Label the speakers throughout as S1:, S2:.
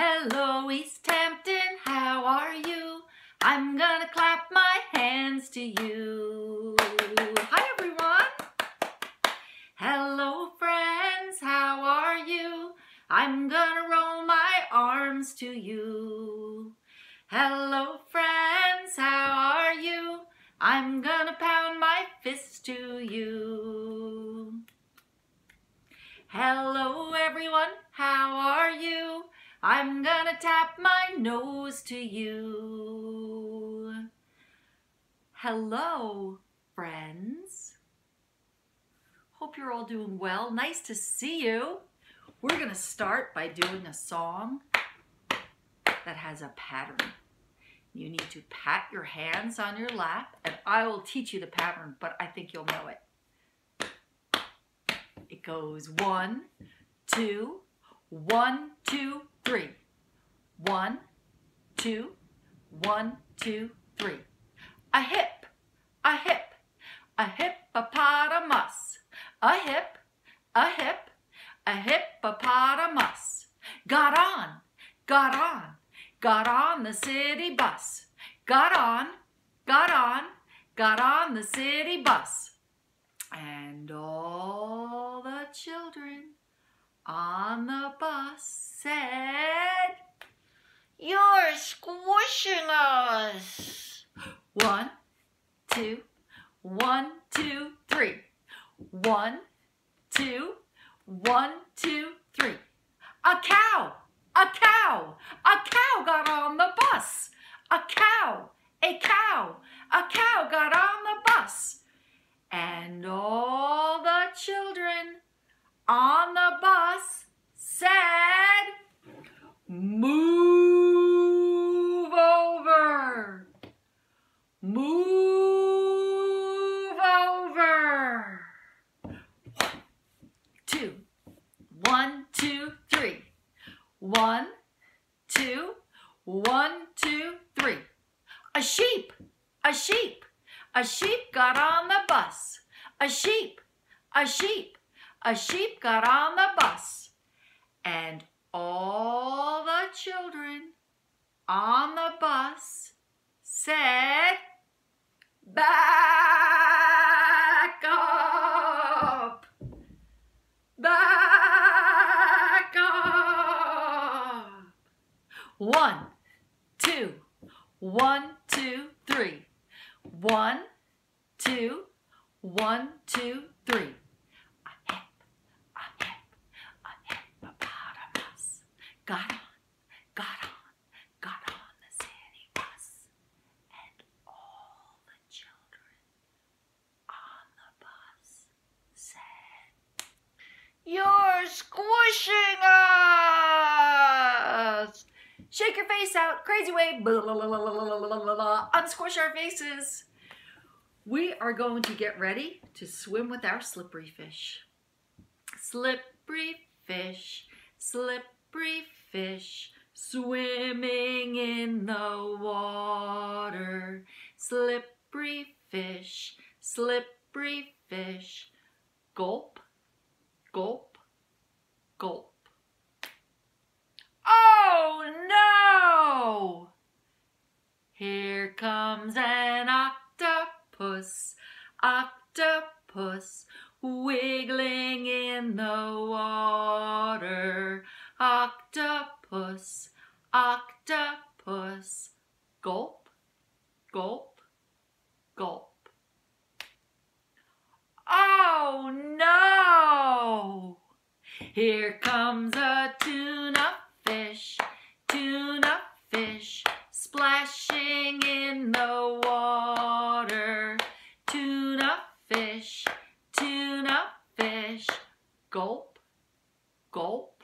S1: Hello, East Hampton, how are you? I'm gonna clap my hands to you. Hi, everyone. Hello, friends, how are you? I'm gonna roll my arms to you. Hello, friends, how are you? I'm gonna pound my fist to you. Hello, everyone, how are you? I'm gonna tap my nose to you. Hello, friends. Hope you're all doing well. Nice to see you. We're gonna start by doing a song that has a pattern. You need to pat your hands on your lap, and I will teach you the pattern, but I think you'll know it. It goes one, two, one, two, three. One, two, one, two, three. A hip, a hip, a hippopotamus. A hip, a hip, a hippopotamus. Got on, got on, got on the city bus. Got on, got on, got on the city bus. And all the children on the bus said,
S2: You're squishing us.
S1: One, two, one, two, three. One, two, one, two, three. A cow, a cow, a cow got on the bus. A cow, a cow, a cow got on the bus. And all the children on the bus said, Move over. Move over. Two, one, two, three. One, two, one, two, three. A sheep, a sheep, a sheep got on the bus. A sheep, a sheep, a sheep got on the bus. And all the children on the bus said, Back up! Back up! One, two, one, two, three. One, two, one, two, three. A hip, a hip, a hippopotamus. Got on, got on, got on the city bus. And all the children on the bus said,
S2: You're squishing us.
S1: Shake your face out, crazy way, blah, blah, blah, blah, blah, blah, blah, blah, unsquish our faces. We are going to get ready to swim with our slippery fish. Slippery fish, slippery fish, swimming in the water. Slippery fish, slippery fish, gulp, gulp, gulp. Oh no! Here comes an octopus, octopus, wiggling in the water. Octopus, octopus, gulp, gulp, gulp. Oh no! Here comes a tuna fish, tuna fish, splashing in the water. Tuna fish, tuna fish, gulp, gulp,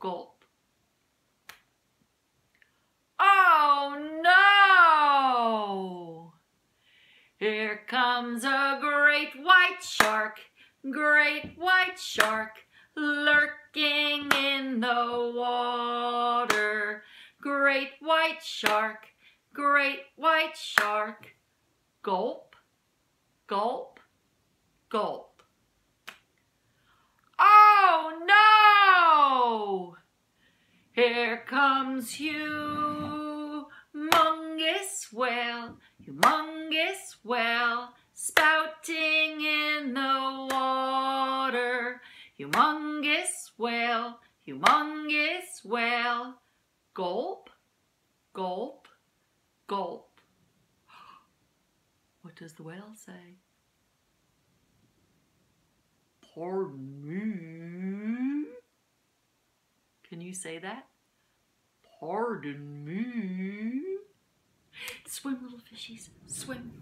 S1: gulp. Oh no! Here comes a great white shark, great white shark, lurking in the water. Great white shark, great white shark, gulp, gulp, gulp. Oh no! Here comes humongous whale, humongous whale, spouting in the water. Humongous whale, humongous whale. Gulp, gulp, gulp. What does the whale say? Pardon me. Can you say that? Pardon me. Swim, little fishies, swim.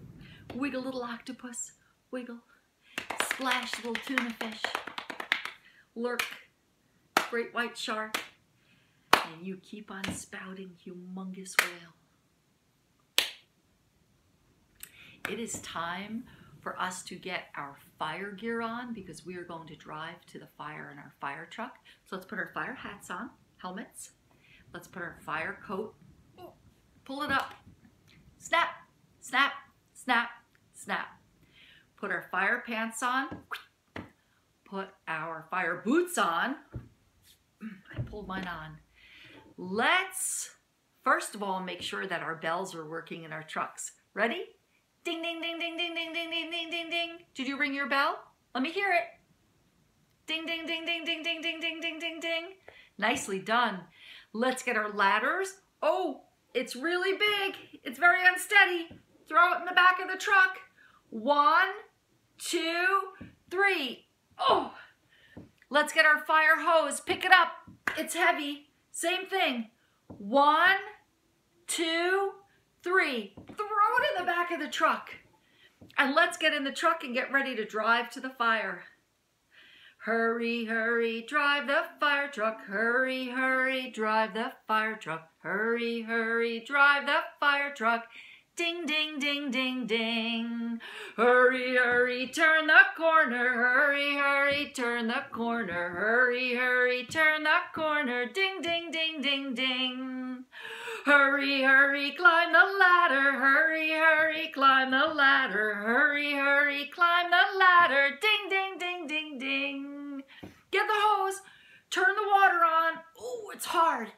S1: Wiggle, little octopus, wiggle. Splash, little tuna fish. Lurk, great white shark. And you keep on spouting, humongous whale. It is time for us to get our fire gear on because we are going to drive to the fire in our fire truck. So let's put our fire hats on, helmets. Let's put our fire coat, pull it up, snap, snap, snap, snap. Put our fire pants on, put our fire boots on. I pulled mine on. Let's first of all make sure that our bells are working in our trucks. Ready? Ding, ding, ding, ding, ding, ding, ding ring your bell? Let me hear it. Ding, ding, ding, ding, ding, ding, ding, ding, ding, ding, ding. Nicely done. Let's get our ladders. Oh, it's really big. It's very unsteady. Throw it in the back of the truck. One, two, three. Oh, let's get our fire hose. Pick it up. It's heavy. Same thing. One, two, three. Throw it in the back of the truck. And let's get in the truck and get ready to drive to the fire. Hurry, hurry, drive the fire truck. Hurry, hurry, drive the fire truck. Hurry, hurry, drive the fire truck. Ding, ding, ding, ding, ding. Hurry, hurry, turn the corner. Hurry, hurry, turn the corner. Hurry, hurry, turn the corner. Ding, ding, ding, ding, ding. Hurry, hurry, climb the ladder. Hurry, hurry, climb the ladder. Hurry, hurry, climb the ladder. Ding, ding, ding, ding, ding. Get the hose. Turn the water on. Ooh, it's hard.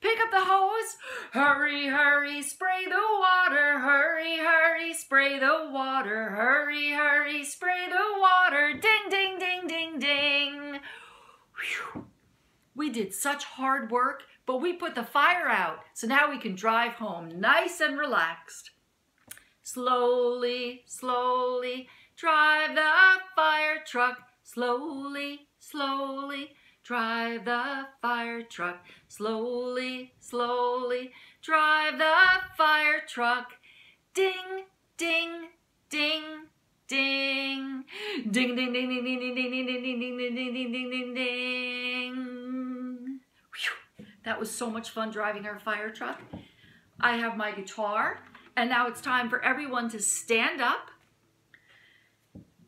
S1: Pick up the hose. Hurry, hurry, spray the water. Hurry, hurry, spray the water. Hurry, hurry, spray the water. We did such hard work, but we put the fire out. So now we can drive home nice and relaxed. Slowly, slowly, drive the fire truck. Slowly, slowly, drive the fire truck. Slowly, slowly, drive the fire truck. Ding, ding, ding, ding. Ding, ding, ding, ding, ding, ding, ding, ding, ding, ding, ding, ding, ding, ding, ding, ding. That was so much fun driving our fire truck. I have my guitar, and now it's time for everyone to stand up.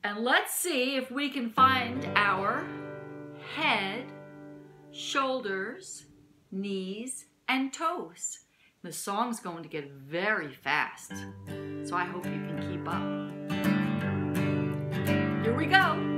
S1: And let's see if we can find our head, shoulders, knees, and toes. The song's going to get very fast, so I hope you can keep up. Here we go.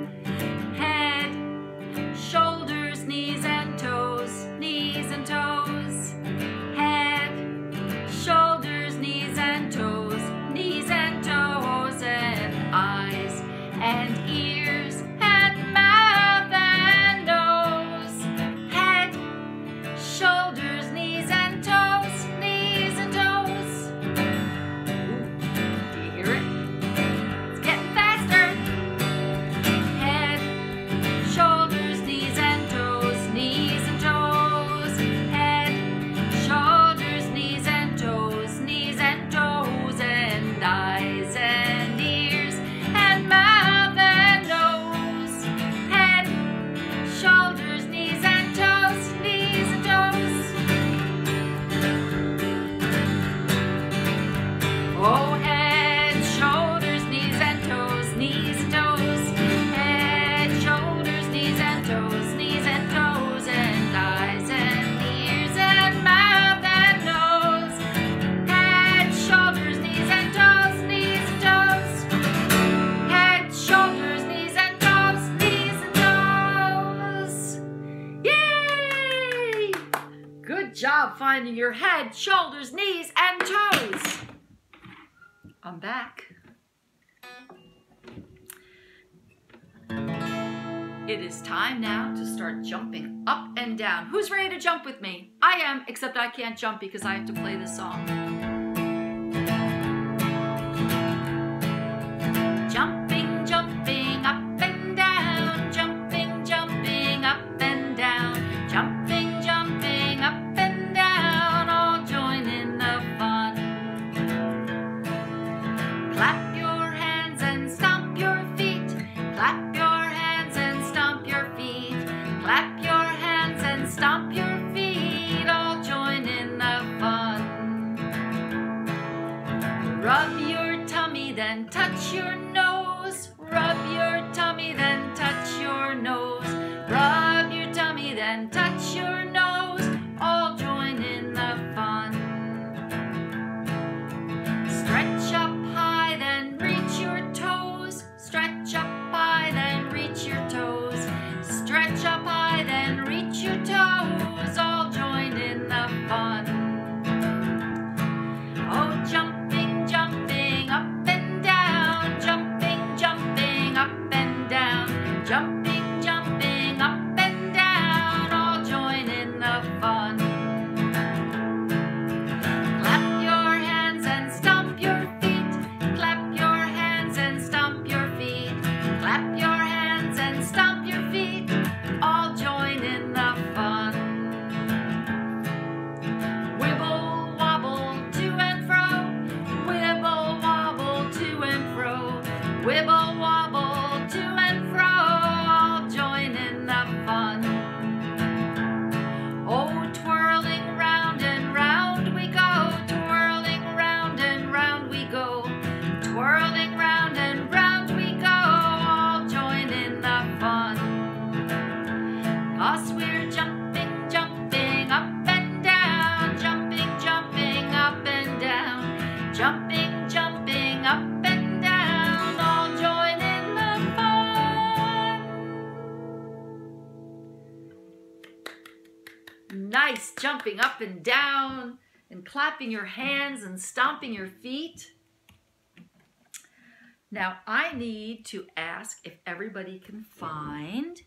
S1: Jumping up and down. Who's ready to jump with me? I am, except I can't jump because I have to play the song. Jumping up and down and clapping your hands and stomping your feet. Now I need to ask if everybody can find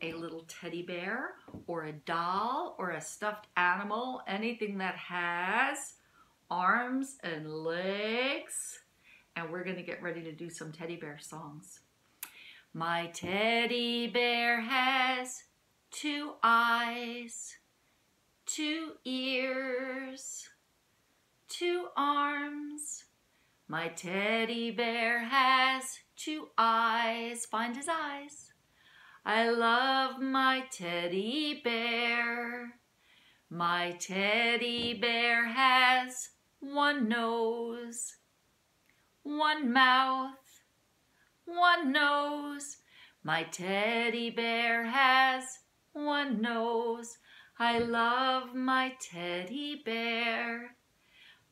S1: a little teddy bear or a doll or a stuffed animal, anything that has arms and legs. And we're going to get ready to do some teddy bear songs. My teddy bear has two eyes, two ears, two arms. My teddy bear has two eyes. Find his eyes. I love my teddy bear. My teddy bear has one nose, one mouth, one nose. My teddy bear has one nose. I love my teddy bear.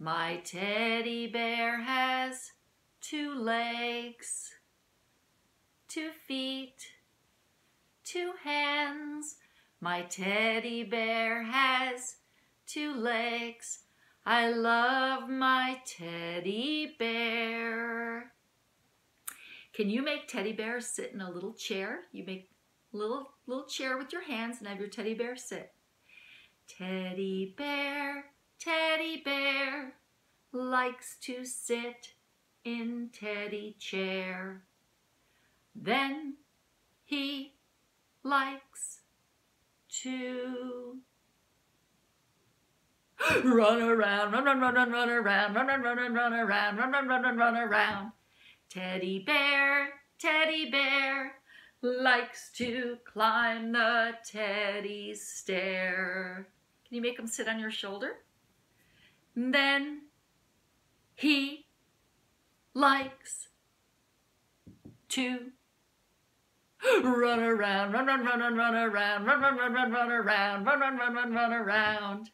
S1: My teddy bear has two legs, two feet, two hands. My teddy bear has two legs. I love my teddy bear. Can you make teddy bears sit in a little chair? You make little little chair with your hands and have your teddy bear sit. Teddy bear, teddy bear likes to sit in teddy chair. Then he likes to run around, run, run, run, run, run around, run, run, run, run, run around, run, run, run, run, run around. Teddy bear, teddy bear likes to climb the teddy stair. Can you make him sit on your shoulder? Then he likes to run around, run, run, run, run, run around, run, run, run, run, run around, run, run, run, run, run around.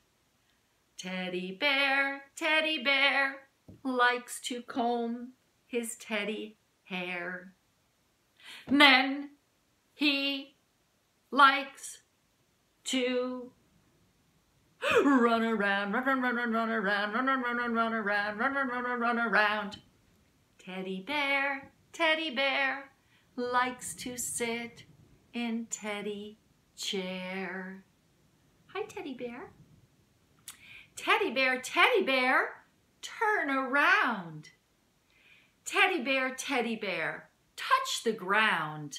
S1: Teddy bear, teddy bear likes to comb his teddy hair. Then he likes to Run around, run, run, run, run, run around, run, run, run, run, run around, run, run, run, run, run around. Teddy bear, teddy bear, likes to sit in teddy chair. Hi, teddy bear. Teddy bear, teddy bear, turn around. Teddy bear, teddy bear, touch the ground.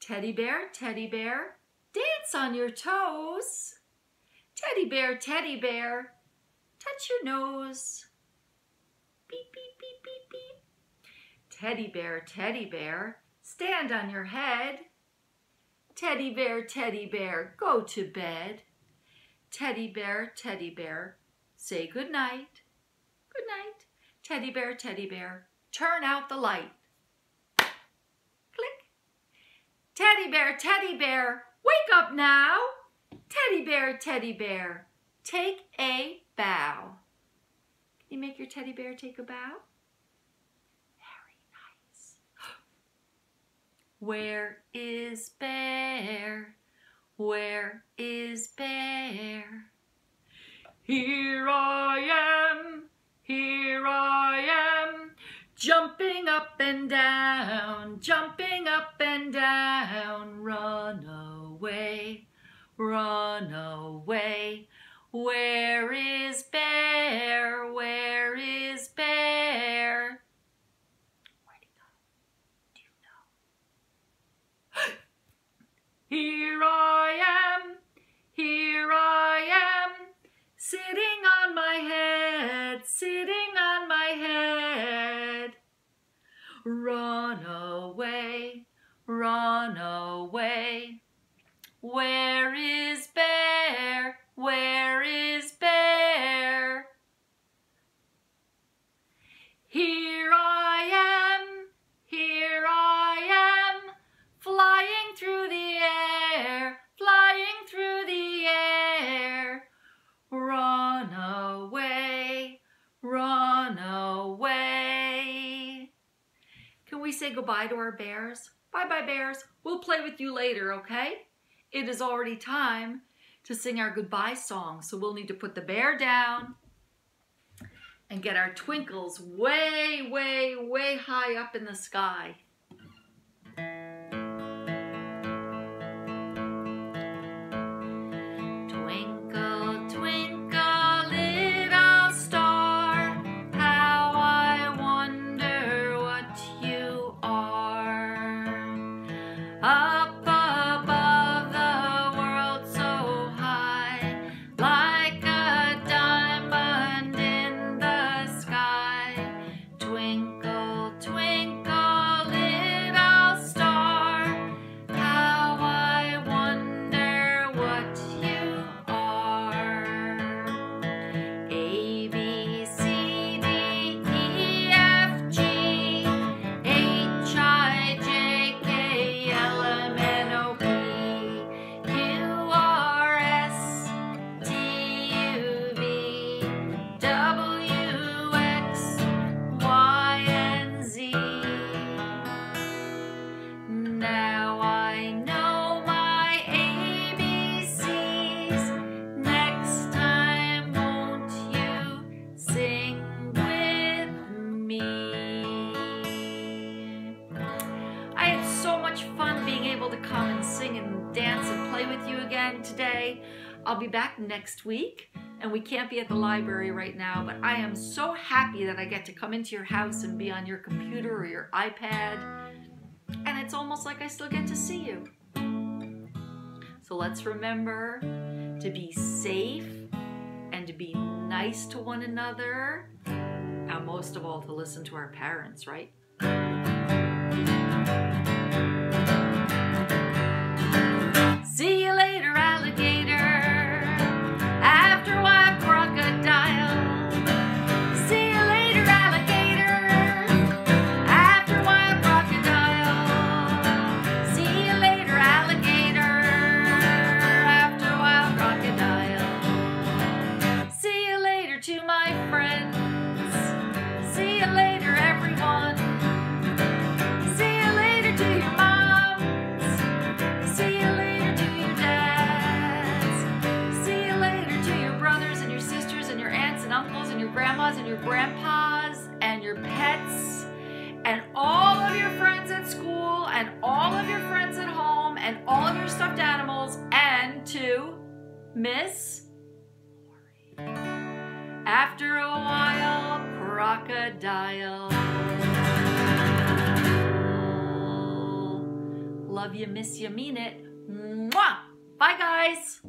S1: Teddy bear, teddy bear, dance on your toes. Teddy bear, teddy bear, touch your nose. Beep, beep, beep, beep, beep. Teddy bear, teddy bear, stand on your head. Teddy bear, teddy bear, go to bed. Teddy bear, teddy bear, say good night. Good night. Teddy bear, teddy bear, turn out the light. Click. Teddy bear, teddy bear, wake up now. Teddy bear, teddy bear, take a bow. Can you make your teddy bear take a bow? Very nice. Where is Bear? Where is Bear? Here I am, here I am, jumping up and down, jumping up and down. Run away, run away. Where is Bear? Where is Bear? Where'd he go? Do you know? Here I am, here I am, sitting Run away, run away. Where say goodbye to our bears? Bye bye, bears. We'll play with you later, okay? It is already time to sing our goodbye song, so we'll need to put the bear down and get our twinkles way, way, way high up in the sky. I'll be back next week, and we can't be at the library right now, but I am so happy that I get to come into your house and be on your computer or your iPad and it's almost like I still get to see you. So let's remember to be safe and to be nice to one another, and most of all, to listen to our parents, right? Love you, miss you, mean it. Mwah! Bye, guys.